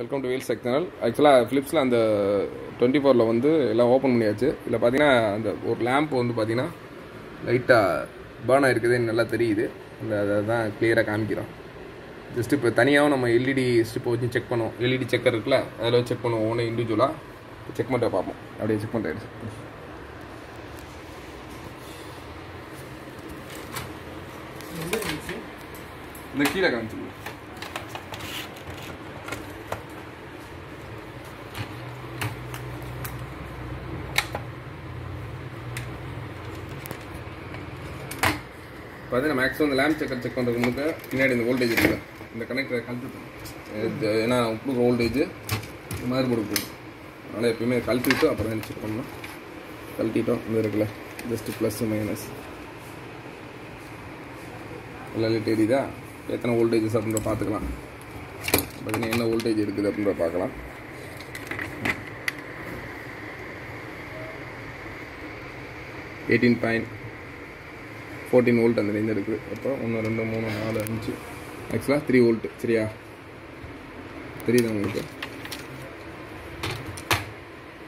Welcome to wheel channel ஆக்சுவலாக ஃப்ளிப்ஸில் அந்த twenty ஃபோரில் வந்து எல்லாம் ஓப்பன் பண்ணியாச்சு. இதில் பார்த்தீங்கன்னா அந்த ஒரு லேம்ப் வந்து பார்த்தீங்கன்னா லைட்டாக பேர்ன் ஆகிருக்குதுன்னு நல்லா தெரியுது. அந்த அதை தான் கிளியராக காமிக்கிறோம். ஜஸ்ட் இப்போ தனியாகவும் நம்ம எல்இடி ஸ்ட்ரிப்பை வச்சு செக் பண்ணுவோம். எல்இடி செக்கர் இருக்குல்ல அதில் வச்சு செக் பண்ணுவோம். ஒன்று இண்டிவிஜுவலாக செக் பண்ணிட்டு பார்ப்போம். அப்படியே செக் பண்ணிட்டு இந்த கீழே காமிச்சிருங்க. பார்த்தீங்கன்னா மேக்ஸிமம் இந்த லேம்ப் செக்கர் செக் பண்ணுறதுக்கு முன்னாடி பின்னாடி இந்த வோல்டேஜ் இருக்குது இந்த கனெக்டரை கழட்டு ஏன்னா கொடுக்குற வோல்டேஜ் இந்த மாதிரி கொடுக்கும் அதனால் எப்பயுமே கழட்டிட்டு அப்புறம் தான் செக் பண்ணணும். கழட்டிட்டோம். இந்த இருக்குல்ல ஜஸ்ட்டு ப்ளஸ் மைனஸ் எல்லாம் தெரியுதா? எத்தனை வோல்டேஜஸ் அப்படின்ற பார்த்துக்கலாம். பார்த்தீங்கன்னா என்ன வோல்டேஜ் இருக்குது அப்படின்ற பார்க்கலாம். எயிட்டீன் பாயிண்ட் ஃபோர்டீன் வோல்ட் அந்த ரேஞ்ச் இருக்குது. அப்போ ஒன்று ரெண்டு மூணு நாலு அஞ்சு. ஆக்சுவலாக த்ரீ வோல்ட் சரியா தெரியுதா உங்களுக்கு?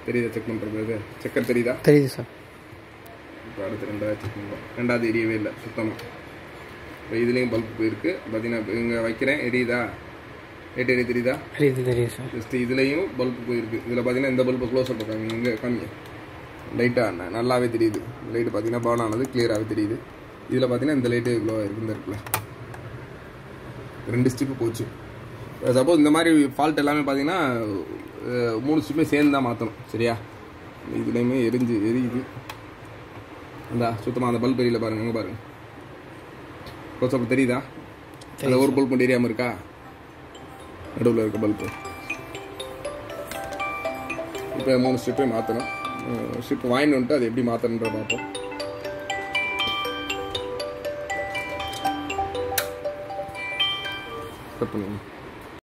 தெரியுதா செக் பண்ணுறது செக்கர் தெரியுதா? தெரியுது சார் இப்போ அடுத்து ரெண்டாவது செக் பண்ணுறோம் ரெண்டாவது எரியவே இல்லை சுத்தமாக இப்போ இதுலேயும் பல்ப் போயிருக்கு. பார்த்தீங்கன்னா இங்கே வைக்கிறேன். எரியுதா? லைட் எரிய தெரியுதா? தெரியுது தெரியுது சார் ஜஸ்ட் இதுலேயும் பல்ப் போயிருக்கு. இதில் பார்த்தீங்கன்னா இந்த பல்பு க்ளோஸ் காமி இங்கே காமி லைட்டாக நல்லாவே தெரியுது. லைட்டு பார்த்தீங்கன்னா பர்ன் ஆனது கிளியராகவே தெரியுது. இதில் பார்த்தீங்கன்னா இந்த லைட்டு இவ்வளோ இருக்கு இருக்குல்ல ரெண்டு ஸ்டிப்பு போச்சு. சப்போஸ் இந்த மாதிரி ஃபால்ட் எல்லாமே பார்த்தீங்கன்னா மூணு ஸ்டிப்புமே சேர்ந்து தான் மாற்றணும் சரியா? இதுலேயுமே எரிஞ்சு எரியுது. அந்த சுத்தமாக அந்த பல்ப் எரியல பாருங்க அங்கே பாருங்க. கொஞ்சம் தெரியுதா? அந்த ஒரு பல்ப் மட்டும் எரியாமல் இருக்கா? நடுவில் இருக்க பல்பு இப்போ மூணு ஸ்டிப்பே மாற்றணும் ஸ்டிப் வாங்கிட்டு வந்துட்டு அது எப்படி மாற்றணுன்ற பார்ப்போம் 不能